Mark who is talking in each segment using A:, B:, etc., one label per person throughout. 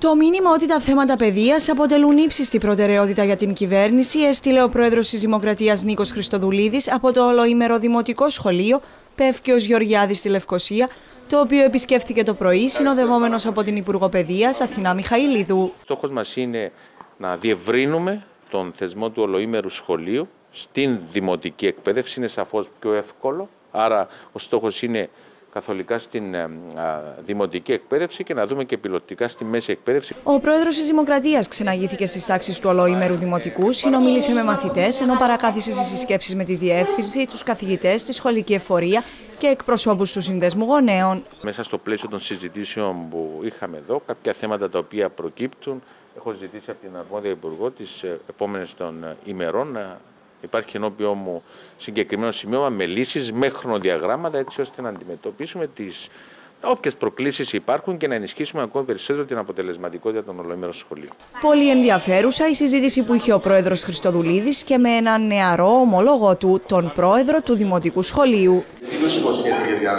A: Το μήνυμα ότι τα θέματα παιδείας αποτελούν ύψιστη προτεραιότητα για την κυβέρνηση έστειλε ο πρόεδρος της Δημοκρατίας Νίκος Χριστοδουλίδης από το ολοήμερο Δημοτικό Σχολείο Πεύκαιο Γεωργιάδης στη Λευκοσία, το οποίο επισκέφθηκε το πρωί συνοδευόμενος από την Υπουργό Παιδείας Αθηνά Μιχαηλίδου.
B: Στόχος μας είναι να διευρύνουμε τον θεσμό του ολοήμερου σχολείου στην δημοτική εκπαίδευση. Είναι σαφώς πιο εύκολο. Άρα, ο στόχος είναι καθολικά στην ε, δημοτική εκπαίδευση και να δούμε και πιλωτικά στη μέση εκπαίδευση.
A: Ο πρόεδρος της Δημοκρατίας ξεναγήθηκε στις τάξεις του ολοήμερου δημοτικού, συνομίλησε με μαθητές, ενώ παρακάθισε στις συσκέψεις με τη διεύθυνση, τους καθηγητές, τη σχολική εφορία και εκπροσώπους του Συνδέσμου Γονέων.
B: Μέσα στο πλαίσιο των συζητήσεων που είχαμε εδώ, κάποια θέματα τα οποία προκύπτουν, έχω ζητήσει από την αρμόδια Υπουργό τι ε, επόμενε των ε, ημερών να Υπάρχει ενώπιό μου συγκεκριμένο σημείο με λύσεις με χρονοδιαγράμματα έτσι ώστε να αντιμετωπίσουμε τι όποιες προκλήσεις υπάρχουν και να ενισχύσουμε ακόμη περισσότερο την αποτελεσματικότητα των ολοήμερων σχολείων.
A: Πολύ ενδιαφέρουσα η συζήτηση που είχε ο πρόεδρος Χριστοδουλίδης και με έναν νεαρό ομολόγο του, τον πρόεδρο του Δημοτικού Σχολείου.
B: Τι τους υποσχέθηκε για να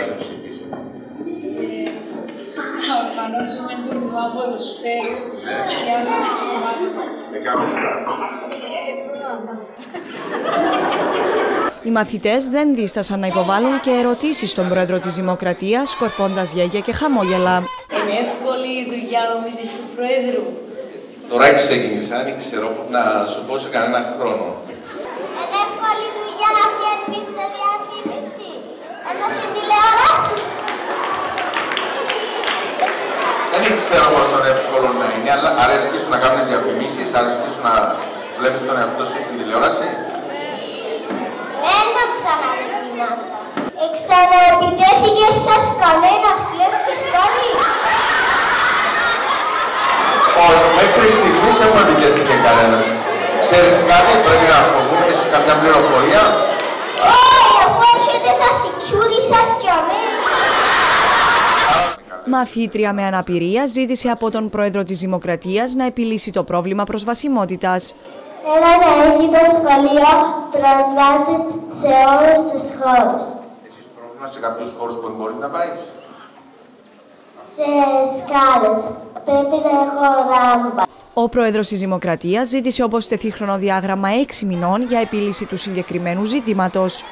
C: να οργανώσουμε τουρνουά ποδοσφαίρου για όλα
A: Οι μαθητές δεν δίστασαν να υποβάλουν και ερωτήσεις στον πρόεδρο της Δημοκρατίας, σκορπώντας γέγια και χαμόγελα.
C: Είναι εύκολη η δουλειά, νομίζεις, του πρόεδρου.
B: Τώρα ξεκίνησα, δεν ξέρω να σου πω σε κανένα χρόνο.
D: Είναι εύκολη δουλειά να βγαίνεις σε διαφήμιση. Ενώ στην τηλεόραση.
B: Δεν ξέρω πόσο εύκολο να είναι, αλλά αρέσει σου να κάνεις διαφημίσεις, αρέσει σου να βλέπεις τον εαυτό σου στην τηλεόραση.
D: Δεν το ξαναδείχνω. Εξαναεπιτέθηκε σας κανένας κλέφτης κάνει.
B: Όχι, μέχρι στιγμής δεν μου επιτέθηκε κανένας. Ξέρεις κάτι, πρέπει να φοβούμε, έχεις καμιά πληροφορία.
D: Όχι, αφού έχετε τα security σας κι
A: Μαθήτρια με αναπηρία ζήτησε από τον πρόεδρο της Δημοκρατίας να επιλύσει το πρόβλημα προσβασιμότητας.
D: Θέλω να έχει το σχολείο προσβάσεις σε όλους τους χώρους.
B: Έχεις πρόβλημα σε κάποιους χώρους που μπορείς να πάεις.
D: Σε σκάλες. Πρέπει να έχω ράμπα.
A: Ο πρόεδρος της Δημοκρατίας ζήτησε όπως τεθεί χρονοδιάγραμμα 6 μηνών για επίλυση του συγκεκριμένου ζήτηματος.